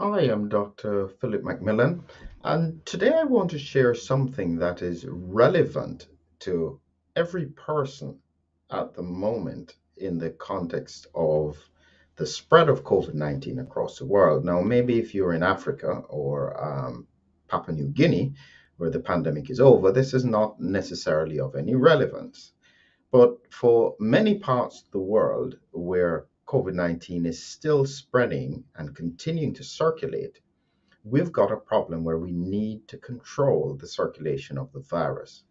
Hi, I'm Dr. Philip McMillan, and today I want to share something that is relevant to every person at the moment in the context of the spread of COVID 19 across the world. Now, maybe if you're in Africa or um, Papua New Guinea, where the pandemic is over, this is not necessarily of any relevance. But for many parts of the world where COVID 19 is still spreading and continuing to circulate, we've got a problem where we need to control the circulation of the virus.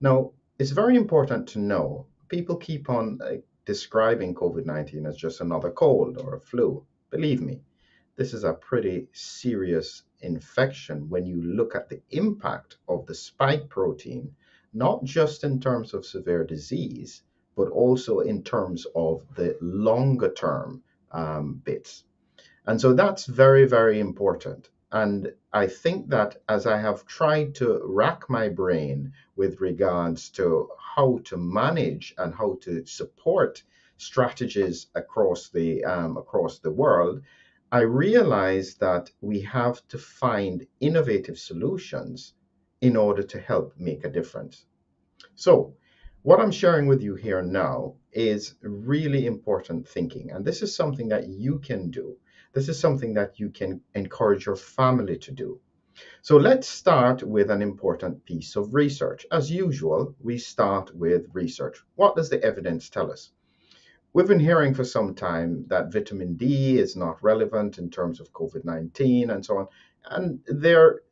Now, it's very important to know people keep on uh, describing COVID 19 as just another cold or a flu. Believe me, this is a pretty serious infection when you look at the impact of the spike protein, not just in terms of severe disease, but also in terms of the longer term um, bits. And so that's very, very important. And I think that as I have tried to rack my brain with regards to how to manage and how to support strategies across the um, across the world, I realize that we have to find innovative solutions in order to help make a difference. So, what I'm sharing with you here now is really important thinking. And this is something that you can do. This is something that you can encourage your family to do. So, let's start with an important piece of research. As usual, we start with research. What does the evidence tell us? We've been hearing for some time that vitamin D is not relevant in terms of COVID 19 and so on. And there,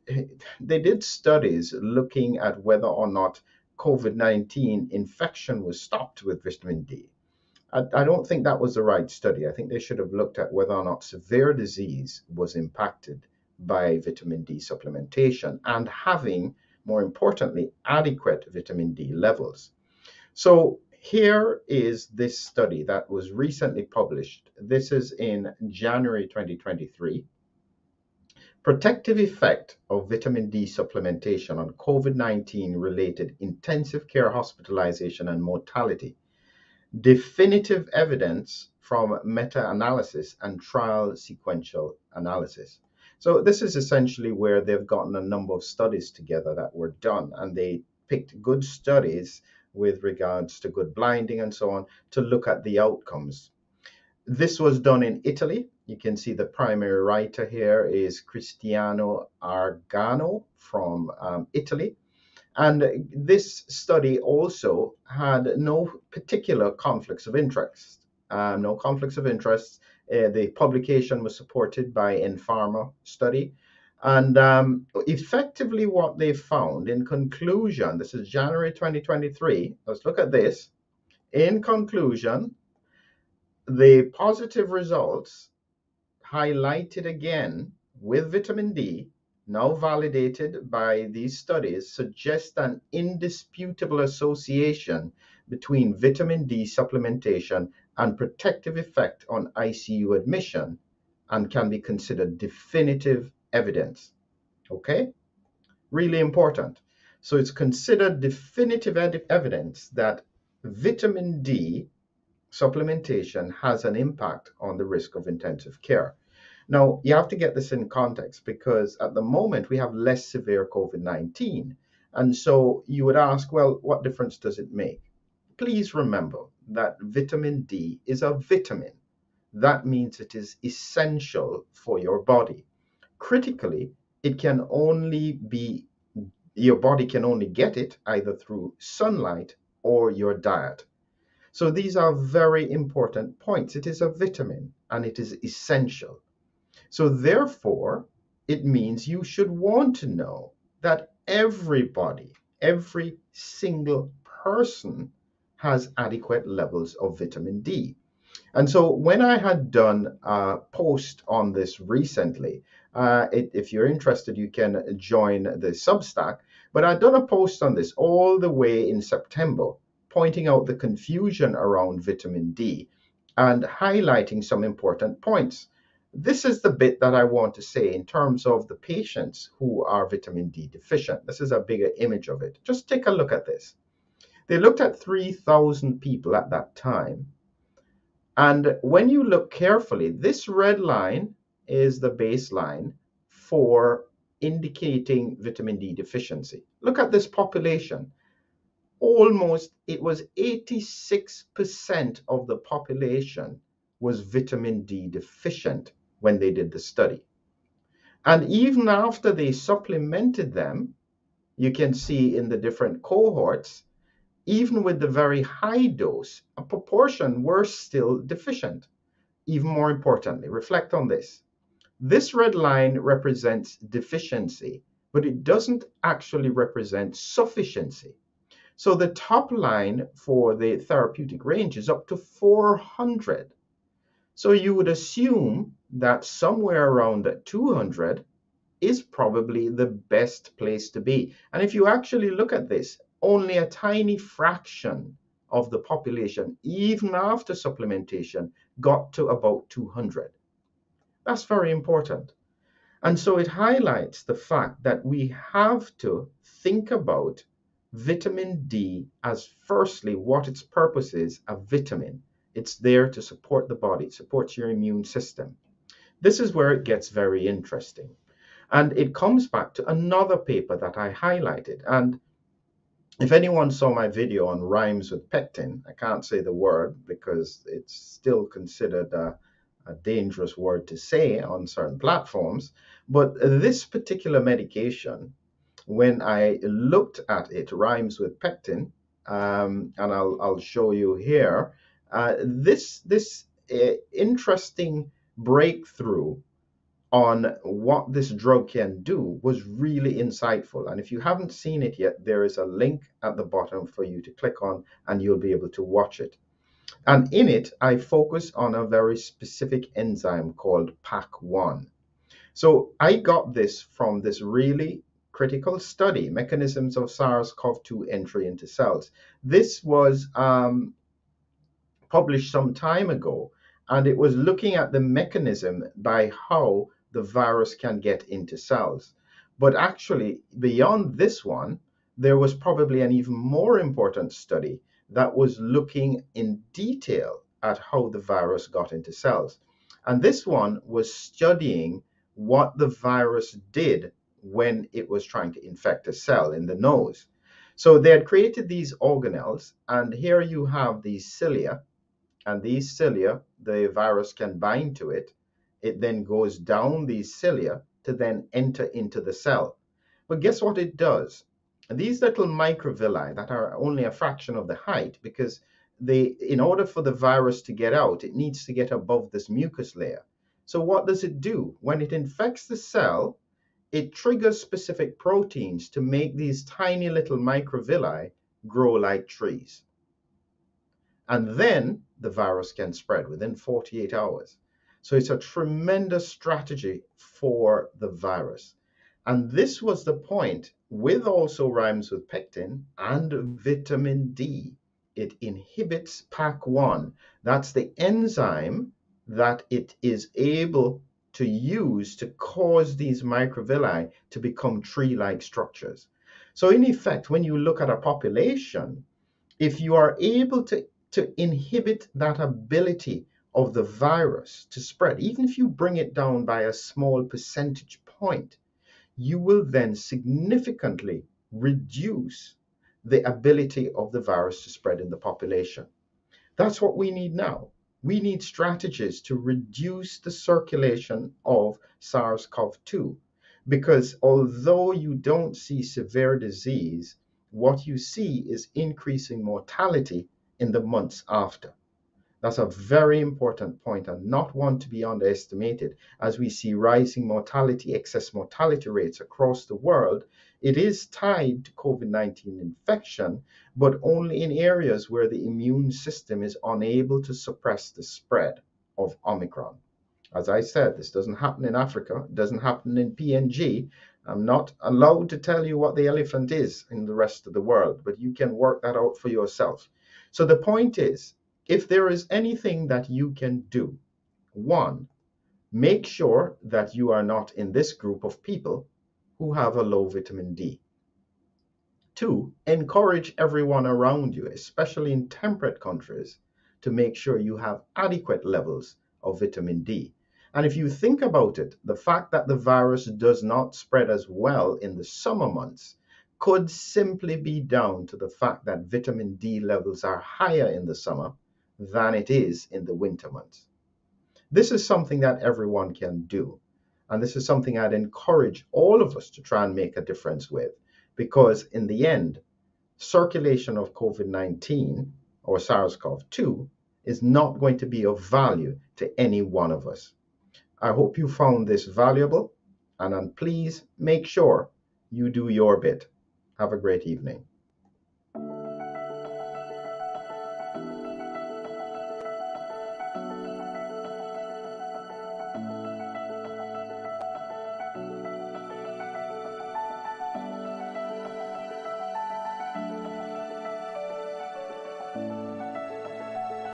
they did studies looking at whether or not COVID 19 infection was stopped with vitamin D. I, I don't think that was the right study. I think they should have looked at whether or not severe disease was impacted by vitamin D supplementation and having, more importantly, adequate vitamin D levels. So here is this study that was recently published. This is in January 2023. Protective effect of vitamin D supplementation on COVID 19 related intensive care hospitalization and mortality. Definitive evidence from meta analysis and trial sequential analysis. So, this is essentially where they've gotten a number of studies together that were done, and they picked good studies with regards to good blinding and so on to look at the outcomes. This was done in Italy. You can see the primary writer here is Cristiano Argano from um, Italy. And this study also had no particular conflicts of interest. Um, no conflicts of interest. Uh, the publication was supported by nPharma study. And um, effectively, what they found in conclusion, this is January 2023. Let's look at this. In conclusion, the positive results highlighted again with vitamin D, now validated by these studies, suggest an indisputable association between vitamin D supplementation and protective effect on ICU admission and can be considered definitive evidence. Okay? Really important. So it's considered definitive evidence that vitamin D supplementation has an impact on the risk of intensive care. Now, you have to get this in context because at the moment we have less severe COVID 19. And so you would ask, well, what difference does it make? Please remember that vitamin D is a vitamin. That means it is essential for your body. Critically, it can only be, your body can only get it either through sunlight or your diet. So these are very important points. It is a vitamin and it is essential. So therefore, it means you should want to know that everybody, every single person has adequate levels of vitamin D. And so when I had done a post on this recently, uh, it, if you're interested, you can join the Substack. But I'd done a post on this all the way in September pointing out the confusion around vitamin D and highlighting some important points. This is the bit that I want to say in terms of the patients who are vitamin D deficient. This is a bigger image of it. Just take a look at this. They looked at 3,000 people at that time. And when you look carefully, this red line is the baseline for indicating vitamin D deficiency. Look at this population. Almost, it was 86% of the population was vitamin D deficient when they did the study. And even after they supplemented them, you can see in the different cohorts, even with the very high dose, a proportion were still deficient. Even more importantly, reflect on this. This red line represents deficiency, but it doesn't actually represent sufficiency. So the top line for the therapeutic range is up to 400. So you would assume that somewhere around 200 is probably the best place to be. And if you actually look at this, only a tiny fraction of the population, even after supplementation, got to about 200. That's very important. And so it highlights the fact that we have to think about vitamin D as firstly what its purpose is a vitamin. It's there to support the body, supports your immune system. This is where it gets very interesting. And it comes back to another paper that I highlighted. And if anyone saw my video on rhymes with pectin, I can't say the word because it's still considered a, a dangerous word to say on certain platforms. But this particular medication, when I looked at it, rhymes with pectin, um, and I'll, I'll show you here, uh, this, this uh, interesting breakthrough on what this drug can do was really insightful. And if you haven't seen it yet, there is a link at the bottom for you to click on and you'll be able to watch it. And in it, I focus on a very specific enzyme called PAK1. So I got this from this really critical study, Mechanisms of SARS-CoV-2 Entry into Cells. This was um, published some time ago, and it was looking at the mechanism by how the virus can get into cells. But actually, beyond this one, there was probably an even more important study that was looking in detail at how the virus got into cells. And this one was studying what the virus did when it was trying to infect a cell in the nose. So they had created these organelles, and here you have these cilia, and these cilia, the virus can bind to it, it then goes down these cilia to then enter into the cell. But guess what it does? These little microvilli that are only a fraction of the height, because they, in order for the virus to get out, it needs to get above this mucus layer. So what does it do? When it infects the cell, it triggers specific proteins to make these tiny little microvilli grow like trees. And then the virus can spread within 48 hours. So it's a tremendous strategy for the virus. And this was the point with also rhymes with pectin and vitamin D. It inhibits PAK1. That's the enzyme that it is able to use to cause these microvilli to become tree like structures. So, in effect, when you look at a population, if you are able to, to inhibit that ability of the virus to spread, even if you bring it down by a small percentage point, you will then significantly reduce the ability of the virus to spread in the population. That's what we need now. We need strategies to reduce the circulation of SARS CoV 2 because although you don't see severe disease, what you see is increasing mortality in the months after. That's a very important point and not one to be underestimated. As we see rising mortality, excess mortality rates across the world, it is tied to COVID 19 infection, but only in areas where the immune system is unable to suppress the spread of Omicron. As I said, this doesn't happen in Africa, it doesn't happen in PNG. I'm not allowed to tell you what the elephant is in the rest of the world, but you can work that out for yourself. So the point is, if there is anything that you can do, one, make sure that you are not in this group of people who have a low vitamin D. Two, encourage everyone around you, especially in temperate countries, to make sure you have adequate levels of vitamin D. And if you think about it, the fact that the virus does not spread as well in the summer months could simply be down to the fact that vitamin D levels are higher in the summer than it is in the winter months. This is something that everyone can do. And this is something I'd encourage all of us to try and make a difference with because, in the end, circulation of COVID 19 or SARS CoV 2 is not going to be of value to any one of us. I hope you found this valuable and please make sure you do your bit. Have a great evening.